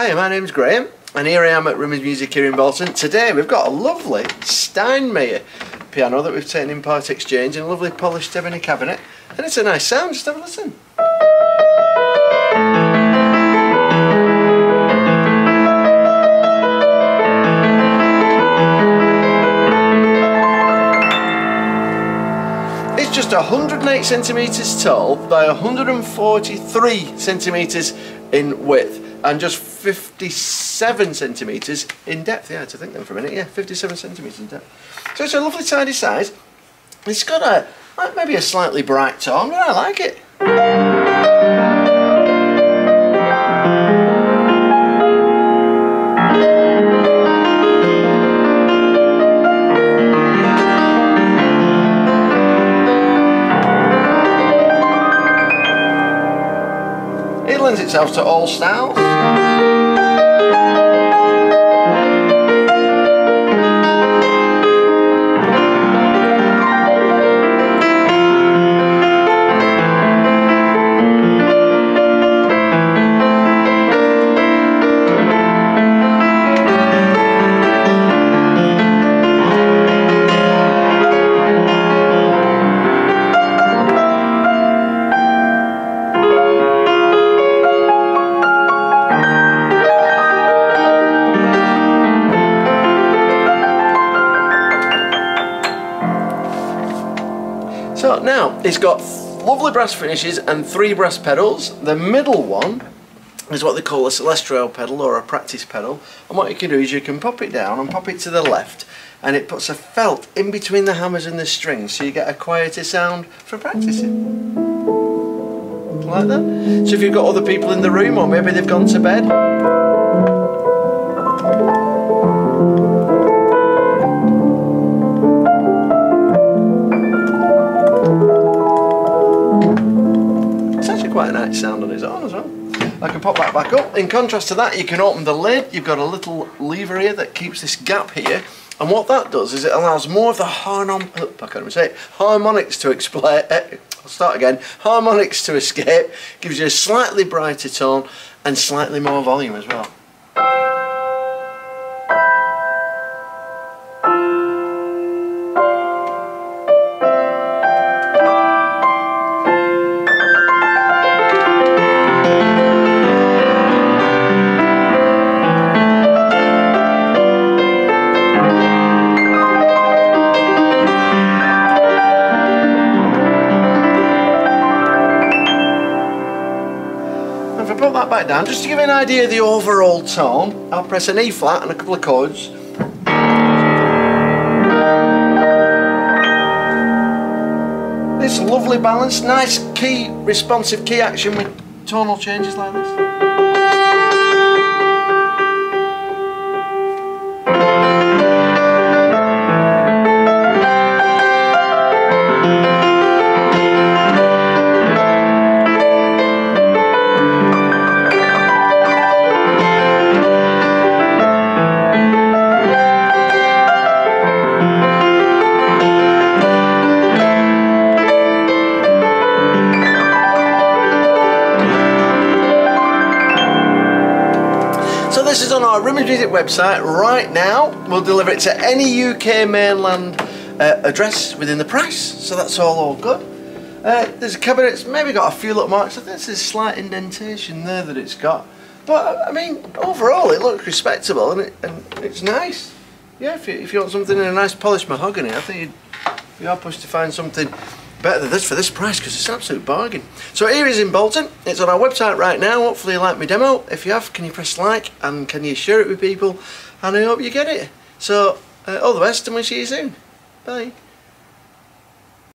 Hi, my name's Graham and here I am at Rimmers Music here in Bolton. Today we've got a lovely Steinmayer piano that we've taken in part exchange in a lovely polished ebony cabinet and it's a nice sound, just have a listen. It's just 108 centimetres tall by 143 centimetres in width and just 57 centimetres in depth. Yeah, to think them for a minute. Yeah, 57 centimetres in depth. So it's a lovely tidy size. It's got a maybe a slightly bright tone, but I like it. It lends itself to all styles. So now it's got lovely brass finishes and three brass pedals. The middle one is what they call a celestial pedal or a practice pedal and what you can do is you can pop it down and pop it to the left and it puts a felt in between the hammers and the strings so you get a quieter sound for practicing. Like that. So if you've got other people in the room or maybe they've gone to bed quite a nice sound on its own as well. I can pop that back up. In contrast to that, you can open the lid. You've got a little lever here that keeps this gap here. And what that does is it allows more of the harmon I can't even say it, harmonics to explain. Eh, I'll start again. Harmonics to escape. Gives you a slightly brighter tone and slightly more volume as well. That back down, just to give you an idea of the overall tone, I'll press an E flat and a couple of chords. This lovely balance, nice key, responsive key action with tonal changes like this. This is on our Music website right now. We'll deliver it to any UK mainland uh, address within the price. So that's all all good. Uh, there's a cabinet, it's maybe got a few little marks. I think there's a slight indentation there that it's got. But I mean, overall it looks respectable and, it, and it's nice. Yeah, if you, if you want something in a nice polished mahogany, I think you'd be hard pushed to find something better than this for this price because it's an absolute bargain. So here is in Bolton. It's on our website right now. Hopefully you like my demo. If you have, can you press like and can you share it with people? And I hope you get it. So uh, all the best and we'll see you soon. Bye.